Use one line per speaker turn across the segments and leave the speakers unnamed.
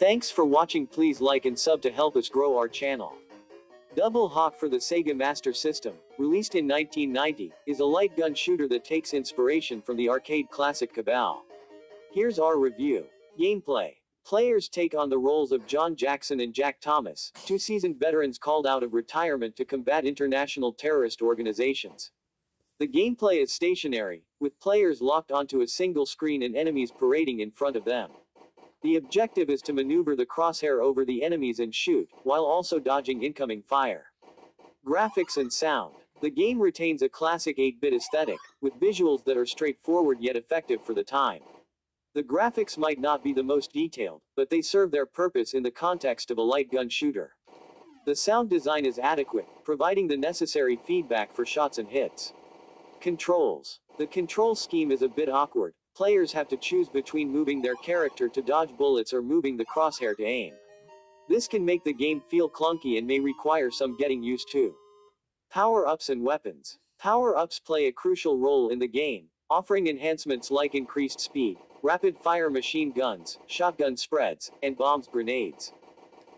Thanks for watching please like and sub to help us grow our channel. Double Hawk for the Sega Master System, released in 1990, is a light gun shooter that takes inspiration from the arcade classic Cabal. Here's our review. Gameplay. Players take on the roles of John Jackson and Jack Thomas, two seasoned veterans called out of retirement to combat international terrorist organizations. The gameplay is stationary, with players locked onto a single screen and enemies parading in front of them. The objective is to maneuver the crosshair over the enemies and shoot, while also dodging incoming fire. Graphics and sound. The game retains a classic 8-bit aesthetic, with visuals that are straightforward yet effective for the time. The graphics might not be the most detailed, but they serve their purpose in the context of a light gun shooter. The sound design is adequate, providing the necessary feedback for shots and hits. Controls. The control scheme is a bit awkward, Players have to choose between moving their character to dodge bullets or moving the crosshair to aim. This can make the game feel clunky and may require some getting used to. Power-ups and weapons. Power-ups play a crucial role in the game, offering enhancements like increased speed, rapid-fire machine guns, shotgun spreads, and bombs grenades.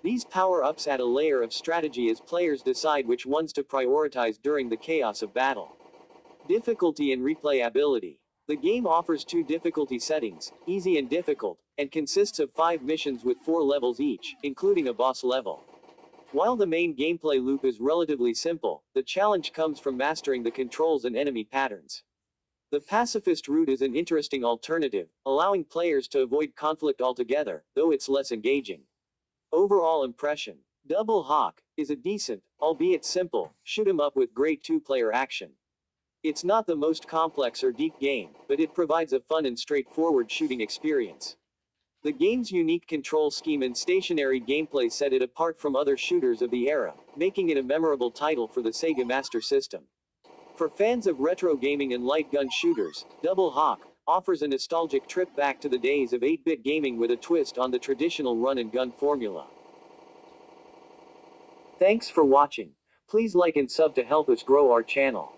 These power-ups add a layer of strategy as players decide which ones to prioritize during the chaos of battle. Difficulty and replayability. The game offers two difficulty settings, easy and difficult, and consists of five missions with four levels each, including a boss level. While the main gameplay loop is relatively simple, the challenge comes from mastering the controls and enemy patterns. The pacifist route is an interesting alternative, allowing players to avoid conflict altogether, though it's less engaging. Overall impression. Double Hawk is a decent, albeit simple, shoot 'em up with great two-player action. It's not the most complex or deep game, but it provides a fun and straightforward shooting experience. The game's unique control scheme and stationary gameplay set it apart from other shooters of the era, making it a memorable title for the Sega Master System. For fans of retro gaming and light gun shooters, Double Hawk offers a nostalgic trip back to the days of 8-bit gaming with a twist on the traditional run-and-gun formula. Thanks for watching. Please like and sub to help us grow our channel.